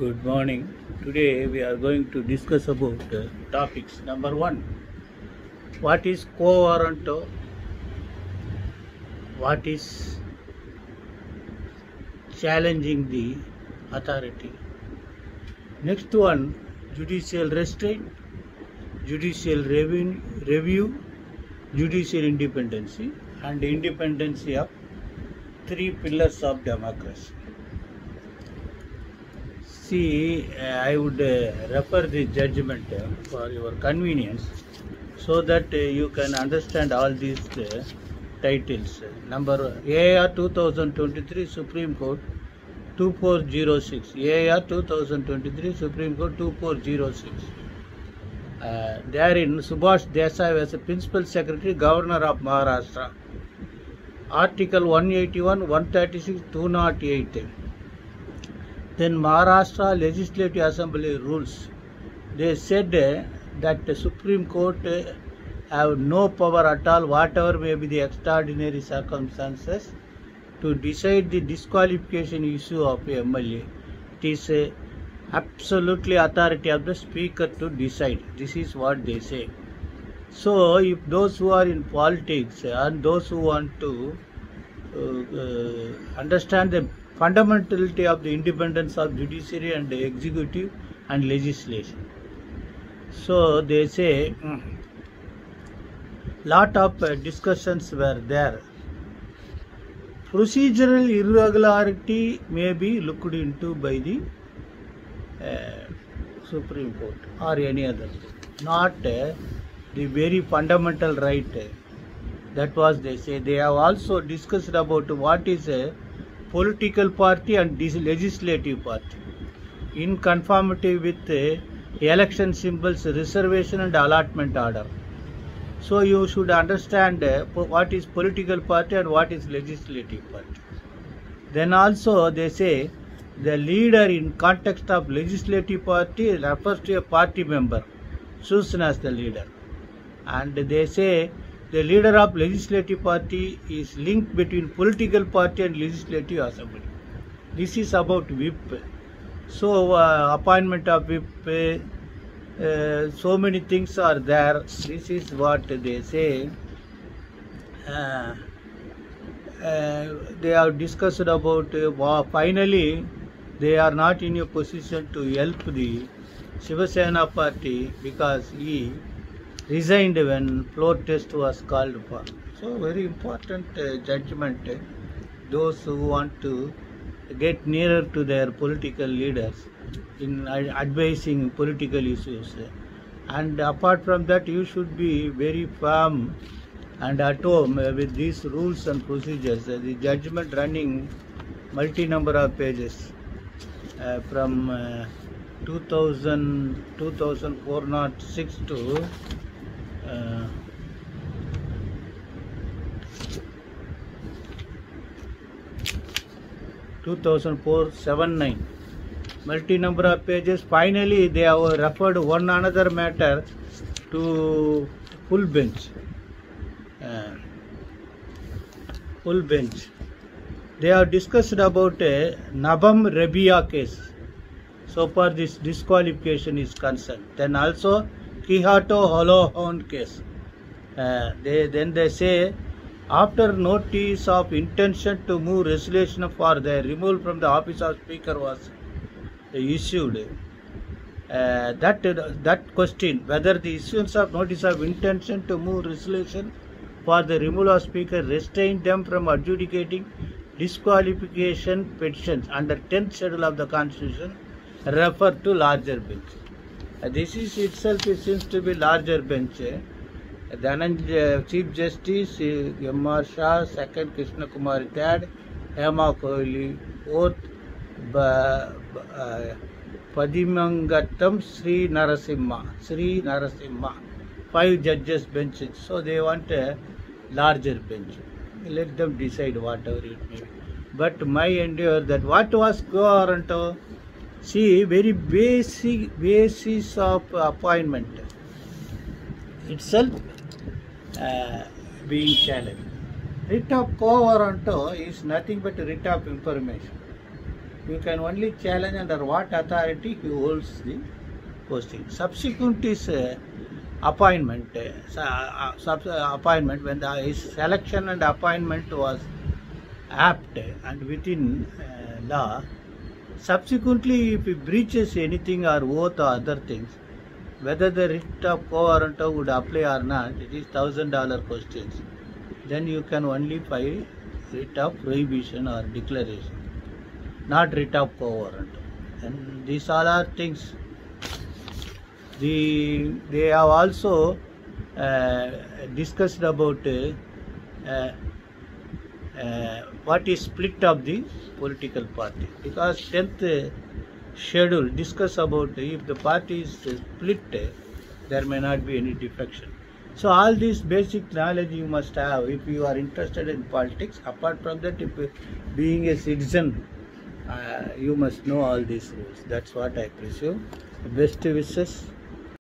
Good morning. Today we are going to discuss about uh, topics. Number one, what is quo warranto? What is challenging the authority? Next one, judicial restraint, judicial review, review judicial independency, and independency of three pillars of democracy. See, uh, I would uh, refer the judgment uh, for your convenience so that you can understand all these titles. Number AIR 2023 Supreme Court 2406. AIR 2023 Supreme Court 2406. Uh, therein, Subhash Desai was the Principal Secretary, Governor of Maharashtra. Article 181, 136, 208. Then Maharashtra Legislative Assembly rules. They said that the Supreme Court have no power at all, whatever may be the extraordinary circumstances, to decide the disqualification issue of a MLA. It is absolutely authority of the Speaker to decide. This is what they say. So, if those who are in politics and those who want to uh, uh, understand the fundamentality of the independence of judiciary and executive and legislation, so they say lot of uh, discussions were there. Procedural irregularity may be looked into by the uh, Supreme Court or any other, not uh, the very fundamental right. uh, that was they say. They have also discussed about what is a political party and legislative party in conformity with uh, election symbols, reservation and allotment order. So you should understand uh, what is political party and what is legislative party. Then also they say the leader in context of legislative party refers to a party member chosen as the leader. And they say the leader of legislative party is linked between political party and legislative assembly. This is about whip. So uh, appointment of whip, uh, uh, so many things are there. This is what they say. Uh, uh, they have discussed about uh, finally they are not in a position to help the Shiva Sena party because he resigned when floor test was called for. So very important uh, judgment. Those who want to get nearer to their political leaders in advising political issues. And apart from that, you should be very firm and at home with these rules and procedures. The judgment running multi number of pages uh, from uh, 2000 2406 to uh, Two thousand four seven nine multi number of pages. Finally, they have referred one another matter to full bench. Uh, full bench. They have discussed about a Nabam Rabia case. So far, this disqualification is concerned. Then also Kihoto Hollohan case. Uh, they then they say after notice of intention to move resolution for the removal from the office of speaker was issued. Uh, that that question whether the issuance of notice of intention to move resolution for the removal of speaker restrained them from adjudicating disqualification petitions under 10th schedule of the constitution refer to larger bench. This is itself it seems to be larger bench. eh. Dhananj, uh, Chief Justice uh, M. R. Shah, second Krishna Kumar third, Hema Kohli, fourth uh, Padimangattam Sri Narasimha, Sri Narasimha, five judges bench. So they want a larger bench. Let them decide whatever it may be. But my endeavor that what was quo warranto? See, very basic basis of appointment itself uh, being challenged. Writ of quo warranto is nothing but writ of information. you can only challenge under what authority he holds the posting. Subsequent is uh, appointment. Uh, uh, sub- uh, appointment when the, his selection and appointment was apt and within uh, law. Subsequently, if he breaches anything or oath or other things, whether the writ of quo warranto would apply or not, it is thousand dollar questions. Then you can only file writ of prohibition or declaration, not writ of quo warranto. And these all are things. The they have also uh, discussed about uh, uh, uh, what is split of the political party? Because 10th uh, schedule discuss about if the party is split there may not be any defection. So all this basic knowledge you must have if you are interested in politics. Apart from that if being a citizen uh, you must know all these rules. That's what i presume. Best wishes